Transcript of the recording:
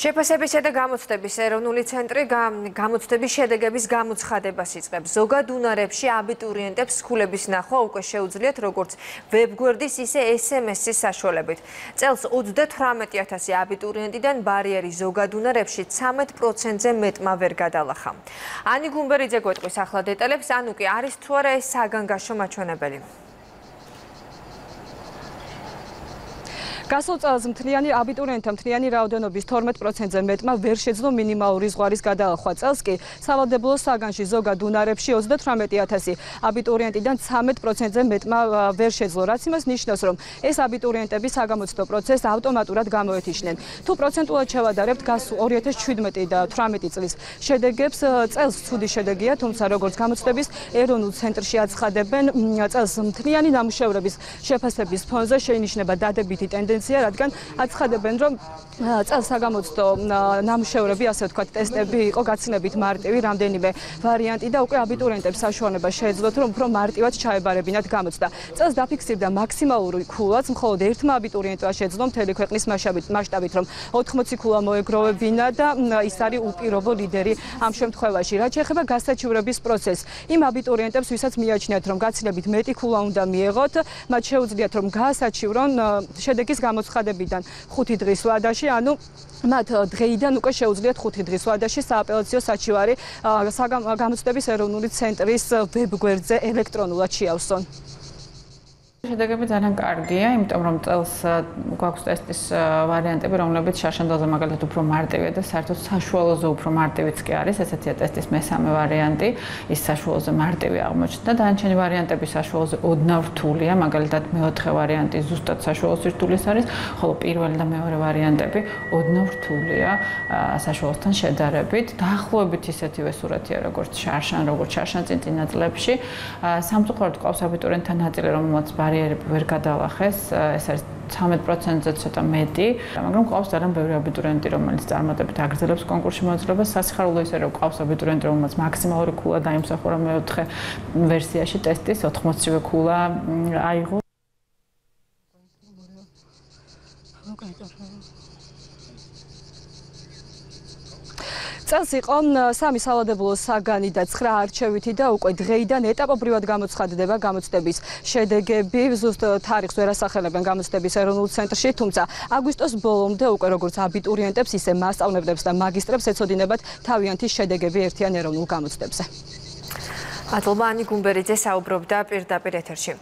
შეფასებისა და გამოცდების ეროვნული ცენტრი გამოცდების შედეგების გამოცხადებას იწყებს. ზოგად უნარებში აბიტურიენტებს სკოლების ნახვა უკვე შეუძლიათ როგორც ვებგვერდის, ისე SMS-ის საშუალებით. წელს 38000 აბიტურიენტიდან ბარიერი ზოგად უნარებში 13%-ზე მეტმა ვერ გადალახა. ანი გუმბერიძე გვეტყვის ახლა დეტალებს, ანუ კი არის თუ არა ეს საგანგაშო მაჩვენებელი. გასულ წელს მთლიანი აბიტურიენტთა მთლიანი რაოდენობის 12%-ზე მეტმა ვერ შეძლო მინიმალური ზღვარის გადალახვა. წელს კი სავალდებულო საგანში ზოგად უნარებში 38000 აბიტურიენტიდან 13%-ზე მეტმა ვერ შეძლო, რაც იმას ნიშნავს, რომ ეს აბიტურიენტები საგამოცდო პროცესს ავტომატურად გამოეთიშნენ. თუ პროცენტულად შევადარებთ გასულ 2017 და 18 წლის შედეგებს, წელს ცუდი შედეგია, თუმცა როგორც გამოცდების ეროვნულ ცენტრში აცხადებენ, წელს მთლიანი ნამუშევრების შეფასების ფონზე შეინიშნება დადებითი ტენდენცია ტენდენცია, რადგან აცხადებენ, რომ წელს საგამოცდო ნამუშევრები, ასე ვთქვათ, ტესტები იყო გაცილებით მარტივი, რამდენიმე ვარიანტი და უკვე აბიტურიენტებს საშუალება შეეძლოთ, რომ უფრო მარტივად ჩაებარებინათ გამოცდა. წელს დაფიქსირდა მაქსიმალური ქულაც, მხოლოდ ერთმა აბიტურიენტმა შეძლო მთელი ქვეყნის მასშტაბით, რომ 80 ქულა მოეგროვებინა და ის არის უპირობო ლიდერი ამ შემთხვევაში. რაც შეეხება გასაჩივრების პროცესს, იმ აბიტურიენტებს, ვისაც მიაჩნიათ, რომ გაცილებით მეტი ქულა უნდა მიეღოთ, მათ შეუძლიათ რომ გაასაჩივრონ შედეგის გამოცხადებიდან 5 დღის ვადაში, ანუ მათ დღეიდან უკვე შეუძლიათ 5 დღის ვადაში სააპელაციო საჩივარი გამოცდების ეროვნული ცენტრის ვებგვერდზე ელექტრონულად შეავსონ. შედეგები ძალიან კარგია, იმიტომ რომ წელს გვაქვს ტესტის ვარიანტები, რომლებიც შარშანდელზე მაგალითად უფრო მარტივია და საერთოდ საშუალოზე უფრო მარტივიც კი არის, ესეთია ტესტის მესამე ვარიანტი, ის საშუალოზე მარტივი აღმოჩნდა. დანარჩენი ვარიანტები საშუალოზე ოდნავ რთულია, მაგალითად მეოთხე ვარიანტი ზუსტად საშუალოზე რთულის არის, ხოლო პირველი და მეორე ვარიანტები ოდნავ რთულია საშუალოსთან შედარებით. დაახლოებით ისეთივე სურათია, როგორც შარშან, როგორც შარშან წინწინა წლებში. სამწუხაროდ ყავს აბიტურიენტთა ნაწილი, რომელმაც ბარიერები ვერ გადალახეს, ეს არის 13%-ზე ცოტა მეტი, მაგრამ ყავს ძალიან ბევრი აბიტურიენტი, რომელიც წარმატებით აგრძელებს კონკურსში მონაწილეობას. სასიხარულო ისე რომ ყავს აბიტურიენტი, რომელმაც მაქსიმალური ქულა დაიმსახურა მეოთხე ვერსიაში ტესტის 80-ვე ქულა აიღო. წელს იყო სამი სავალდებულო საგანი და 9 არჩევითი და უკვე დღეიდან ეტაპობრივად გამოცხადდება გამოცდების შედეგები. ზუსტ თარიღს ვერ ასახელებენ გამოცდების ეროვნულ ცენტრში, თუმცა აგვისტოს ბოლომდე უკვე როგორც აბიტურიენტებს, ისე მასწავლებლებს და მაგისტრებს ეცოდინებათ თავიანთი შედეგები ერთიან ეროვნულ გამოცდებზე. ატლბანი გუმბერიძე საუბრობდა პირდაპირ ეთერში.